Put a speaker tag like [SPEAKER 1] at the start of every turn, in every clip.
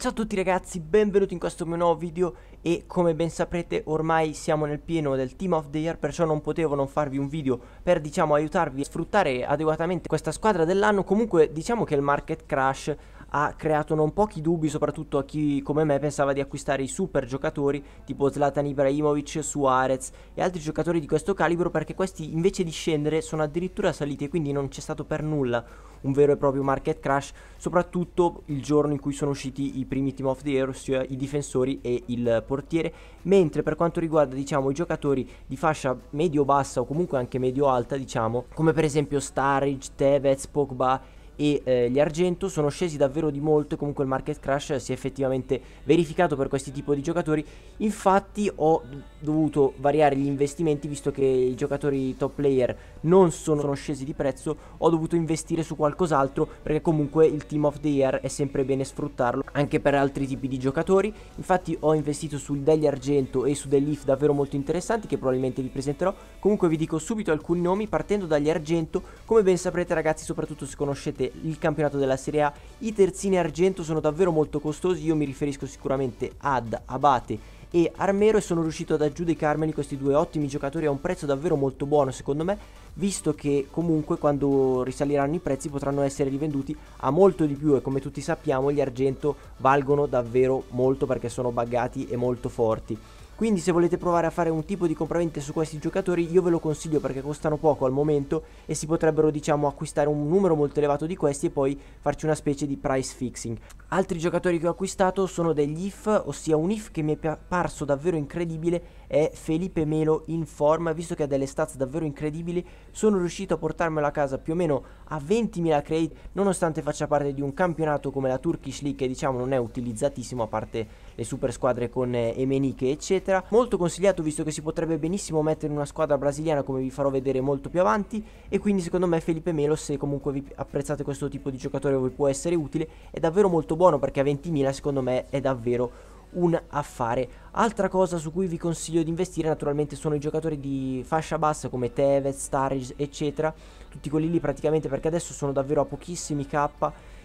[SPEAKER 1] Ciao a tutti ragazzi, benvenuti in questo mio nuovo video e come ben saprete ormai siamo nel pieno del Team of the Year perciò non potevo non farvi un video per diciamo aiutarvi a sfruttare adeguatamente questa squadra dell'anno. Comunque diciamo che il market crash ha creato non pochi dubbi soprattutto a chi come me pensava di acquistare i super giocatori tipo Zlatan Ibrahimovic, Suarez e altri giocatori di questo calibro perché questi invece di scendere sono addirittura saliti e quindi non c'è stato per nulla un vero e proprio market crash soprattutto il giorno in cui sono usciti i primi team of the year ossia i difensori e il portiere. Mentre per quanto riguarda diciamo i giocatori di fascia medio bassa o comunque anche medio alta diciamo come per esempio Starridge, Tevez, Pogba e eh, gli argento sono scesi davvero di molto e comunque il market crash si è effettivamente verificato per questi tipi di giocatori. Infatti ho dovuto variare gli investimenti visto che i giocatori top player non sono scesi di prezzo ho dovuto investire su qualcos'altro perché comunque il team of the year è sempre bene sfruttarlo anche per altri tipi di giocatori. Infatti ho investito su degli argento e su degli if davvero molto interessanti che probabilmente vi presenterò. Comunque vi dico subito alcuni nomi partendo dagli argento. Come ben saprete ragazzi soprattutto se conoscete il campionato della Serie A, i terzini argento sono davvero molto costosi, io mi riferisco sicuramente ad Abate e Armero e sono riuscito ad aggiudicarmeli questi due ottimi giocatori a un prezzo davvero molto buono secondo me visto che comunque quando risaliranno i prezzi potranno essere rivenduti a molto di più e come tutti sappiamo gli argento valgono davvero molto perché sono buggati e molto forti quindi se volete provare a fare un tipo di compravendita su questi giocatori io ve lo consiglio perché costano poco al momento e si potrebbero diciamo acquistare un numero molto elevato di questi e poi farci una specie di price fixing. Altri giocatori che ho acquistato sono degli if, ossia un if che mi è parso davvero incredibile è Felipe Melo in forma, visto che ha delle stats davvero incredibili, sono riuscito a portarmelo a casa più o meno a 20.000 crate, nonostante faccia parte di un campionato come la Turkish League che diciamo non è utilizzatissimo a parte le super squadre con Emenike eccetera. Molto consigliato visto che si potrebbe benissimo mettere in una squadra brasiliana come vi farò vedere molto più avanti e quindi secondo me Felipe Melo se comunque vi apprezzate questo tipo di giocatore vi può essere utile, è davvero molto buono perché a 20.000 secondo me è davvero un affare. Altra cosa su cui vi consiglio di investire naturalmente sono i giocatori di fascia bassa come Tevez, Sturridge eccetera, tutti quelli lì praticamente perché adesso sono davvero a pochissimi K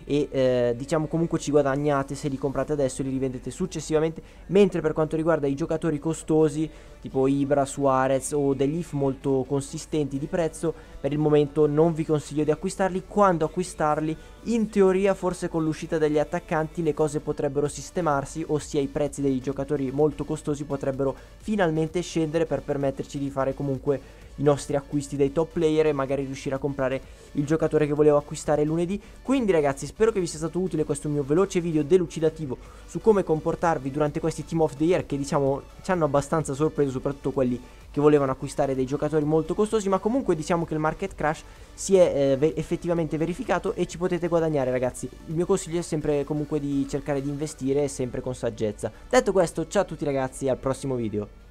[SPEAKER 1] e eh, diciamo comunque ci guadagnate se li comprate adesso e li rivendete successivamente. Mentre per quanto riguarda i giocatori costosi tipo Ibra, Suarez o degli if molto consistenti di prezzo per il momento non vi consiglio di acquistarli. Quando acquistarli in teoria forse con l'uscita degli attaccanti le cose potrebbero sistemarsi ossia i prezzi dei giocatori molto costosi potrebbero finalmente scendere per permetterci di fare comunque i nostri acquisti dei top player e magari riuscire a comprare il giocatore che volevo acquistare lunedì. Quindi ragazzi spero che vi sia stato utile questo mio veloce video delucidativo su come comportarvi durante questi Team of the Year che diciamo ci hanno abbastanza sorpreso soprattutto quelli che volevano acquistare dei giocatori molto costosi. Ma comunque diciamo che il market crash si è eh, effettivamente verificato e ci potete guadagnare ragazzi. Il mio consiglio è sempre comunque di cercare di investire sempre con saggezza. Detto questo ciao a tutti ragazzi al prossimo video